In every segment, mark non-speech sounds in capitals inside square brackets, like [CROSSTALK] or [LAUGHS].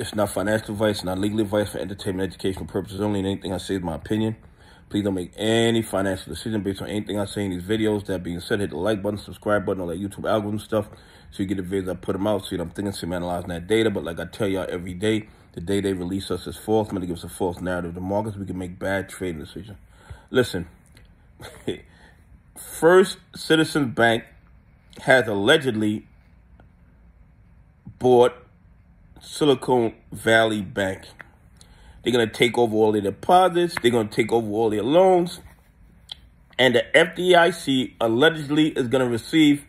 It's not financial advice, not legal advice for entertainment, educational purposes only. And anything I say is my opinion. Please don't make any financial decision based on anything I say in these videos. That being said, hit the like button, subscribe button, all that YouTube algorithm stuff, so you get the videos I put them out. So I'm thinking, so analyzing that data. But like I tell y'all every day, the day they release us is false. Going to give us a false narrative. The markets, we can make bad trading decisions. Listen, [LAUGHS] First Citizens Bank has allegedly bought Silicon Valley Bank. They're going to take over all their deposits. They're going to take over all their loans. And the FDIC allegedly is going to receive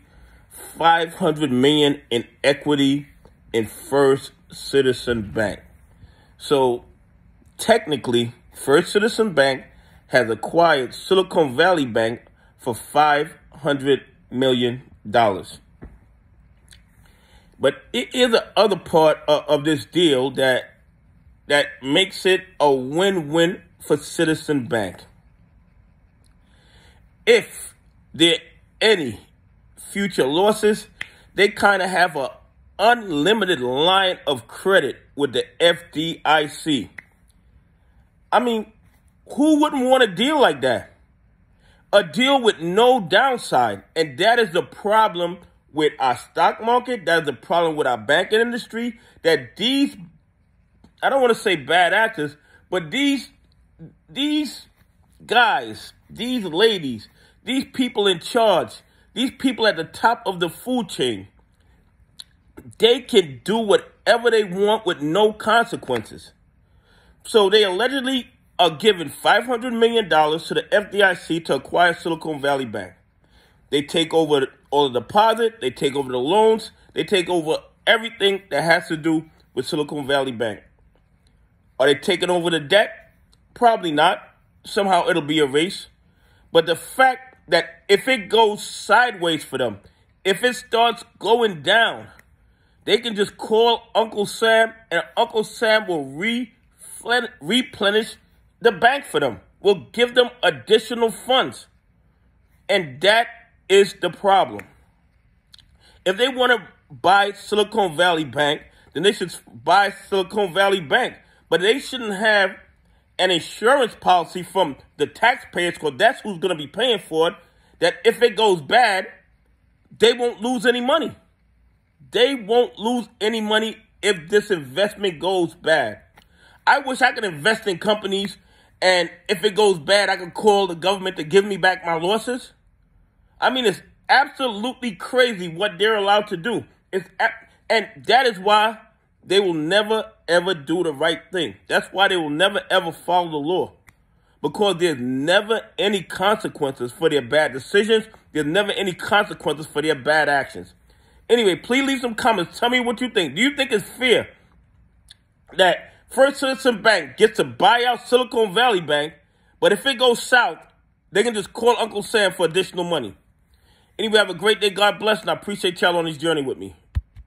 500 million in equity in First Citizen Bank. So technically, First Citizen Bank has acquired Silicon Valley Bank for $500 million. But it is the other part of, of this deal that that makes it a win-win for Citizen Bank. If there any future losses, they kind of have a unlimited line of credit with the FDIC. I mean, who wouldn't want a deal like that? A deal with no downside. And that is the problem with our stock market. That is the problem with our banking industry. That these, I don't want to say bad actors, but these, these guys, these ladies, these people in charge, these people at the top of the food chain, they can do whatever they want with no consequences. So they allegedly are giving $500 million to the FDIC to acquire Silicon Valley Bank. They take over all the deposit, they take over the loans, they take over everything that has to do with Silicon Valley Bank. Are they taking over the debt? Probably not. Somehow it'll be erased. But the fact that if it goes sideways for them, if it starts going down, they can just call Uncle Sam and Uncle Sam will replenish the bank for them, will give them additional funds. And that is the problem. If they want to buy Silicon Valley Bank, then they should buy Silicon Valley Bank. But they shouldn't have an insurance policy from the taxpayers because that's who's going to be paying for it. That if it goes bad, they won't lose any money. They won't lose any money if this investment goes bad. I wish I could invest in companies and if it goes bad, I could call the government to give me back my losses. I mean, it's absolutely crazy what they're allowed to do. It's and that is why they will never ever do the right thing. That's why they will never ever follow the law. Because there's never any consequences for their bad decisions. There's never any consequences for their bad actions. Anyway, please leave some comments. Tell me what you think. Do you think it's fair that First Citizen Bank gets to buy out Silicon Valley Bank, but if it goes south, they can just call Uncle Sam for additional money. Anyway, have a great day. God bless, and I appreciate y'all on this journey with me.